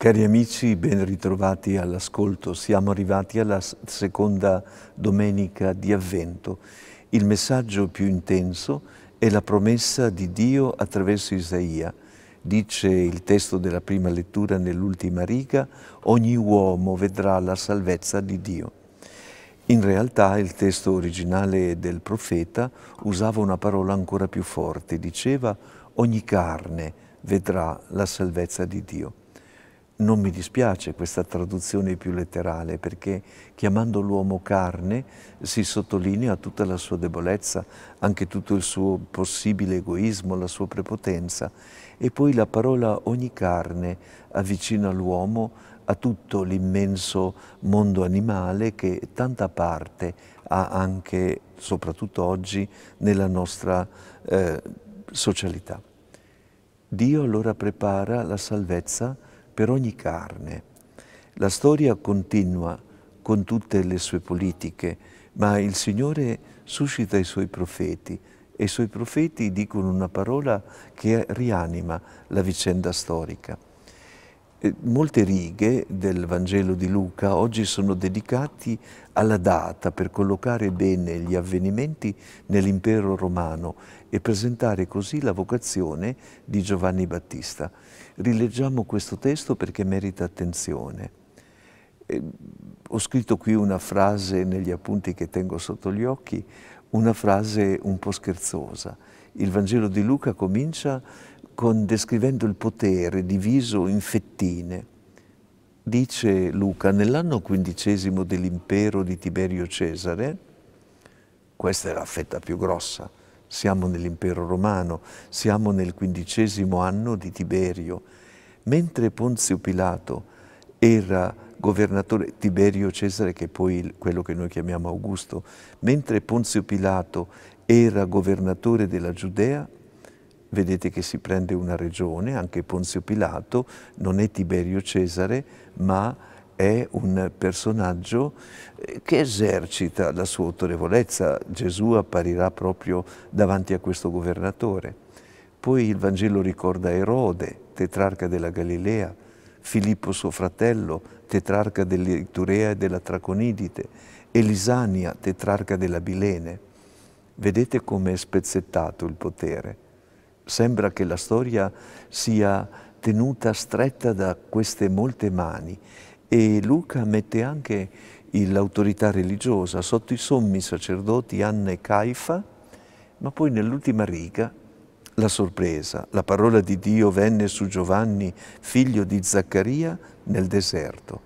Cari amici, ben ritrovati all'ascolto. Siamo arrivati alla seconda domenica di Avvento. Il messaggio più intenso è la promessa di Dio attraverso Isaia. Dice il testo della prima lettura nell'ultima riga, ogni uomo vedrà la salvezza di Dio. In realtà il testo originale del profeta usava una parola ancora più forte, diceva ogni carne vedrà la salvezza di Dio. Non mi dispiace questa traduzione più letterale perché chiamando l'uomo carne si sottolinea tutta la sua debolezza, anche tutto il suo possibile egoismo, la sua prepotenza e poi la parola ogni carne avvicina l'uomo a tutto l'immenso mondo animale che tanta parte ha anche, soprattutto oggi, nella nostra eh, socialità. Dio allora prepara la salvezza per ogni carne. La storia continua con tutte le sue politiche, ma il Signore suscita i suoi profeti e i suoi profeti dicono una parola che rianima la vicenda storica. Molte righe del Vangelo di Luca oggi sono dedicate alla data per collocare bene gli avvenimenti nell'impero romano e presentare così la vocazione di Giovanni Battista. Rileggiamo questo testo perché merita attenzione. Eh, ho scritto qui una frase negli appunti che tengo sotto gli occhi, una frase un po' scherzosa. Il Vangelo di Luca comincia con, descrivendo il potere diviso in fettine. Dice Luca, nell'anno quindicesimo dell'impero di Tiberio Cesare, questa è la fetta più grossa, siamo nell'impero romano, siamo nel quindicesimo anno di Tiberio, mentre Ponzio Pilato era governatore, Tiberio Cesare che è poi quello che noi chiamiamo Augusto, mentre Ponzio Pilato era governatore della Giudea, vedete che si prende una regione, anche Ponzio Pilato non è Tiberio Cesare, ma è un personaggio eh, che esercita la sua autorevolezza. Gesù apparirà proprio davanti a questo governatore. Poi il Vangelo ricorda Erode, tetrarca della Galilea, Filippo suo fratello, tetrarca dell'Iturea e della Traconidite, Elisania, tetrarca della Bilene. Vedete come è spezzettato il potere. Sembra che la storia sia tenuta stretta da queste molte mani e Luca mette anche l'autorità religiosa sotto i sommi sacerdoti Anna e Caifa, ma poi nell'ultima riga la sorpresa, la parola di Dio venne su Giovanni, figlio di Zaccaria, nel deserto.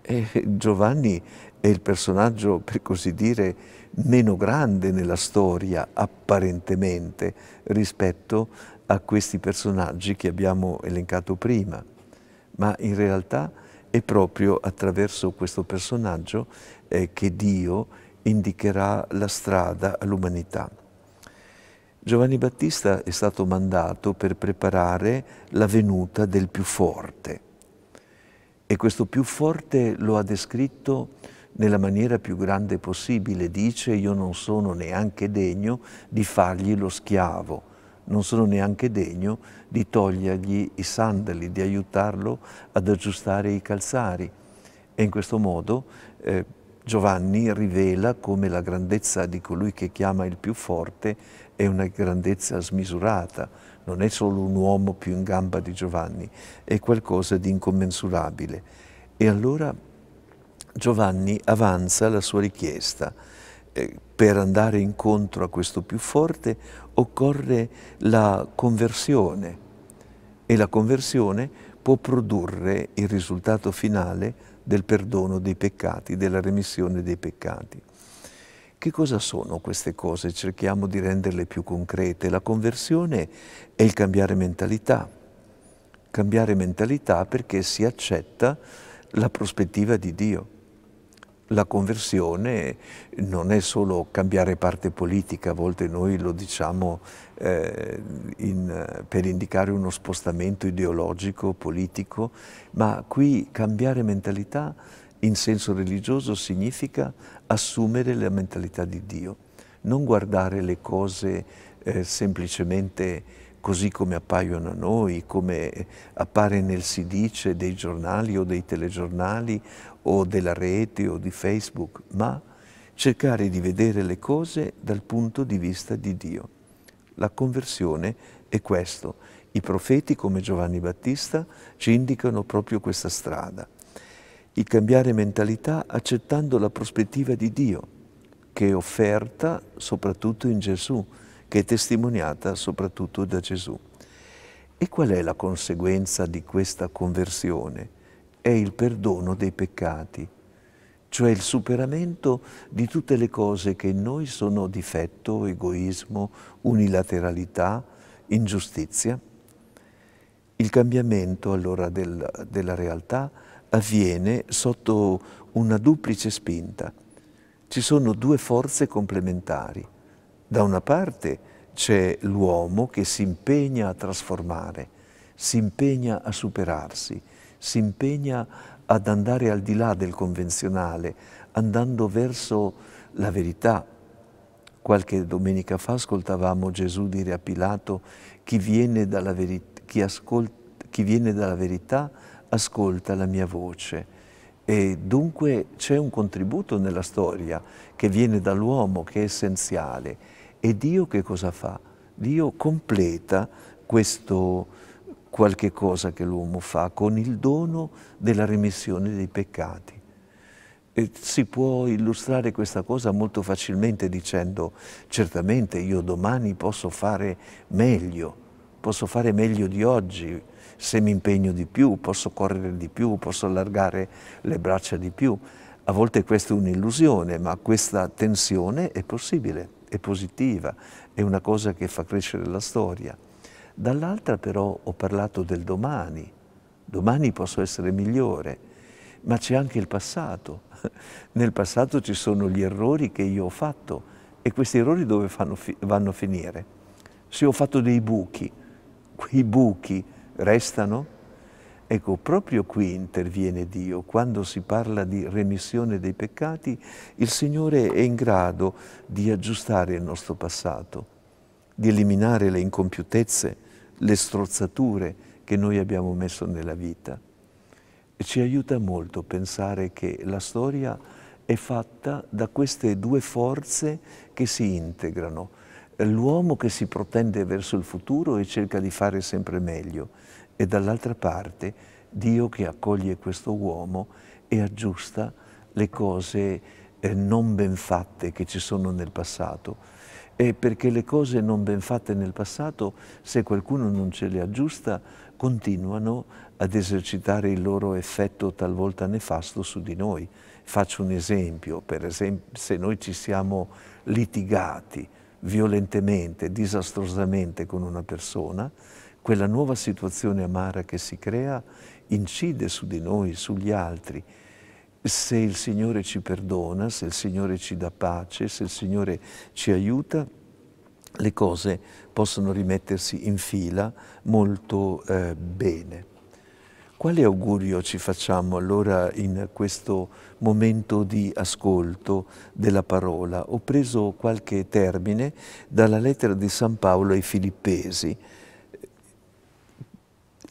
E Giovanni è il personaggio, per così dire, meno grande nella storia, apparentemente, rispetto a questi personaggi che abbiamo elencato prima. Ma in realtà è proprio attraverso questo personaggio eh, che Dio indicherà la strada all'umanità. Giovanni Battista è stato mandato per preparare la venuta del più forte e questo più forte lo ha descritto nella maniera più grande possibile. Dice io non sono neanche degno di fargli lo schiavo, non sono neanche degno di togliergli i sandali, di aiutarlo ad aggiustare i calzari. E in questo modo eh, Giovanni rivela come la grandezza di colui che chiama il più forte è una grandezza smisurata, non è solo un uomo più in gamba di Giovanni, è qualcosa di incommensurabile. E allora Giovanni avanza la sua richiesta. Eh, per andare incontro a questo più forte occorre la conversione e la conversione può produrre il risultato finale del perdono dei peccati, della remissione dei peccati. Che cosa sono queste cose? Cerchiamo di renderle più concrete. La conversione è il cambiare mentalità. Cambiare mentalità perché si accetta la prospettiva di Dio. La conversione non è solo cambiare parte politica, a volte noi lo diciamo eh, in, per indicare uno spostamento ideologico, politico, ma qui cambiare mentalità in senso religioso significa assumere la mentalità di Dio, non guardare le cose eh, semplicemente così come appaiono a noi, come appare nel si dice dei giornali o dei telegiornali o della rete o di Facebook, ma cercare di vedere le cose dal punto di vista di Dio. La conversione è questo. I profeti come Giovanni Battista ci indicano proprio questa strada. Il cambiare mentalità accettando la prospettiva di Dio, che è offerta soprattutto in Gesù, che è testimoniata soprattutto da Gesù. E qual è la conseguenza di questa conversione? È il perdono dei peccati, cioè il superamento di tutte le cose che in noi sono difetto, egoismo, unilateralità, ingiustizia. Il cambiamento allora del, della realtà avviene sotto una duplice spinta. Ci sono due forze complementari. Da una parte c'è l'uomo che si impegna a trasformare, si impegna a superarsi, si impegna ad andare al di là del convenzionale, andando verso la verità. Qualche domenica fa ascoltavamo Gesù dire a Pilato, chi viene dalla, veri chi chi viene dalla verità ascolta la mia voce. E dunque c'è un contributo nella storia che viene dall'uomo, che è essenziale. E Dio che cosa fa? Dio completa questo qualche cosa che l'uomo fa con il dono della remissione dei peccati. E si può illustrare questa cosa molto facilmente dicendo certamente io domani posso fare meglio, posso fare meglio di oggi, se mi impegno di più, posso correre di più, posso allargare le braccia di più. A volte questa è un'illusione, ma questa tensione è possibile, è positiva, è una cosa che fa crescere la storia. Dall'altra però ho parlato del domani. Domani posso essere migliore, ma c'è anche il passato. Nel passato ci sono gli errori che io ho fatto e questi errori dove fanno, vanno a finire? Se ho fatto dei buchi, quei buchi restano? Ecco, proprio qui interviene Dio. Quando si parla di remissione dei peccati, il Signore è in grado di aggiustare il nostro passato, di eliminare le incompiutezze, le strozzature che noi abbiamo messo nella vita. E ci aiuta molto pensare che la storia è fatta da queste due forze che si integrano, l'uomo che si protende verso il futuro e cerca di fare sempre meglio e dall'altra parte Dio che accoglie questo uomo e aggiusta le cose eh, non ben fatte che ci sono nel passato. E perché le cose non ben fatte nel passato, se qualcuno non ce le aggiusta, continuano ad esercitare il loro effetto talvolta nefasto su di noi. Faccio un esempio, per esempio se noi ci siamo litigati, violentemente, disastrosamente con una persona, quella nuova situazione amara che si crea incide su di noi, sugli altri. Se il Signore ci perdona, se il Signore ci dà pace, se il Signore ci aiuta, le cose possono rimettersi in fila molto eh, bene. Quale augurio ci facciamo allora in questo momento di ascolto della parola? Ho preso qualche termine dalla lettera di San Paolo ai Filippesi.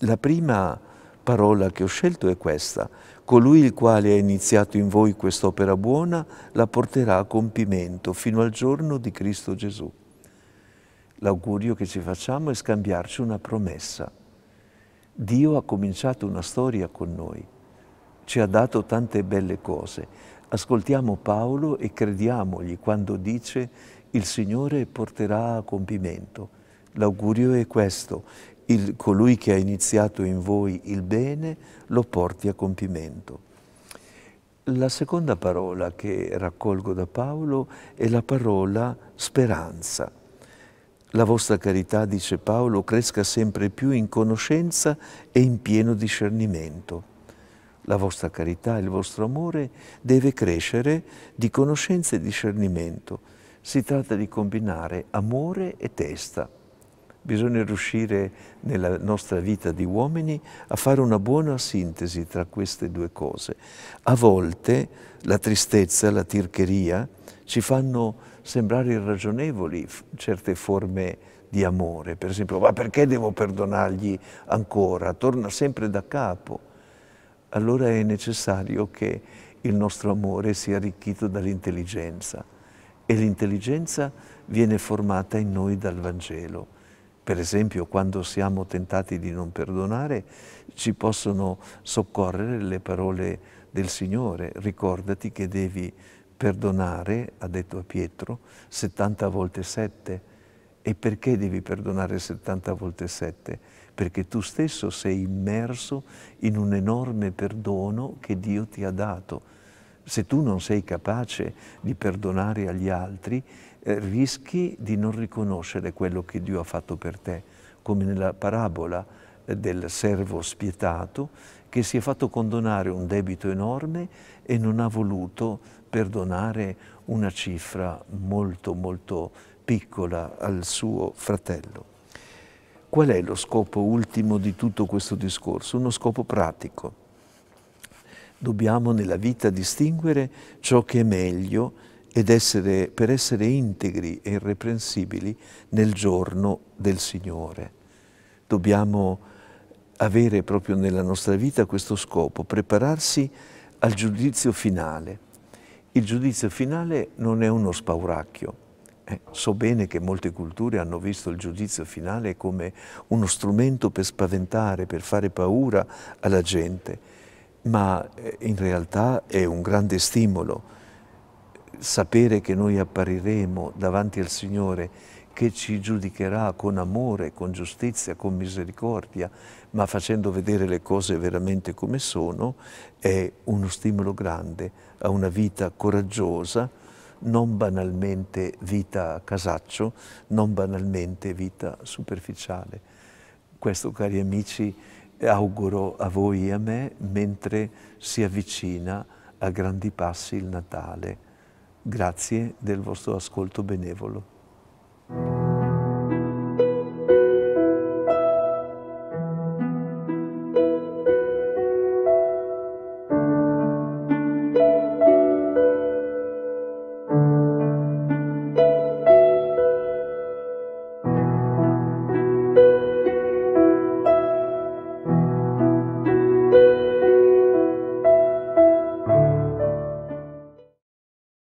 La prima parola che ho scelto è questa. Colui il quale ha iniziato in voi quest'opera buona la porterà a compimento fino al giorno di Cristo Gesù. L'augurio che ci facciamo è scambiarci una promessa Dio ha cominciato una storia con noi, ci ha dato tante belle cose. Ascoltiamo Paolo e crediamogli quando dice il Signore porterà a compimento. L'augurio è questo, il, colui che ha iniziato in voi il bene lo porti a compimento. La seconda parola che raccolgo da Paolo è la parola speranza. La vostra carità, dice Paolo, cresca sempre più in conoscenza e in pieno discernimento. La vostra carità, il vostro amore deve crescere di conoscenza e discernimento. Si tratta di combinare amore e testa. Bisogna riuscire nella nostra vita di uomini a fare una buona sintesi tra queste due cose. A volte la tristezza, la tircheria ci fanno sembrare irragionevoli certe forme di amore. Per esempio, ma perché devo perdonargli ancora? Torna sempre da capo. Allora è necessario che il nostro amore sia arricchito dall'intelligenza e l'intelligenza viene formata in noi dal Vangelo. Per esempio, quando siamo tentati di non perdonare, ci possono soccorrere le parole del Signore. Ricordati che devi perdonare, ha detto a Pietro, 70 volte 7 e perché devi perdonare 70 volte 7? Perché tu stesso sei immerso in un enorme perdono che Dio ti ha dato. Se tu non sei capace di perdonare agli altri, eh, rischi di non riconoscere quello che Dio ha fatto per te, come nella parabola eh, del servo spietato che si è fatto condonare un debito enorme e non ha voluto perdonare una cifra molto molto piccola al suo fratello. Qual è lo scopo ultimo di tutto questo discorso? Uno scopo pratico. Dobbiamo nella vita distinguere ciò che è meglio ed essere, per essere integri e irreprensibili nel giorno del Signore. Dobbiamo avere proprio nella nostra vita questo scopo, prepararsi al giudizio finale. Il giudizio finale non è uno spauracchio, eh, so bene che molte culture hanno visto il giudizio finale come uno strumento per spaventare, per fare paura alla gente, ma eh, in realtà è un grande stimolo sapere che noi appariremo davanti al Signore che ci giudicherà con amore, con giustizia, con misericordia, ma facendo vedere le cose veramente come sono, è uno stimolo grande a una vita coraggiosa, non banalmente vita casaccio, non banalmente vita superficiale. Questo, cari amici, auguro a voi e a me mentre si avvicina a grandi passi il Natale. Grazie del vostro ascolto benevolo.